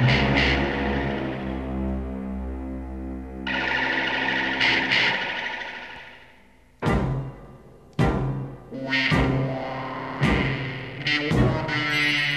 you Música